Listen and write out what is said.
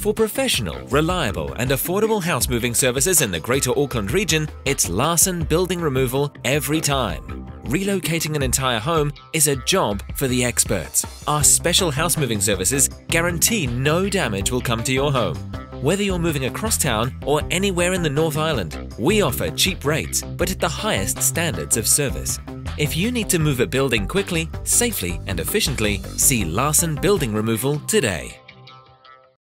For professional, reliable and affordable house moving services in the Greater Auckland region, it's Larsen Building Removal every time. Relocating an entire home is a job for the experts. Our special house moving services guarantee no damage will come to your home. Whether you're moving across town or anywhere in the North Island, we offer cheap rates but at the highest standards of service. If you need to move a building quickly, safely and efficiently, see Larsen Building Removal today.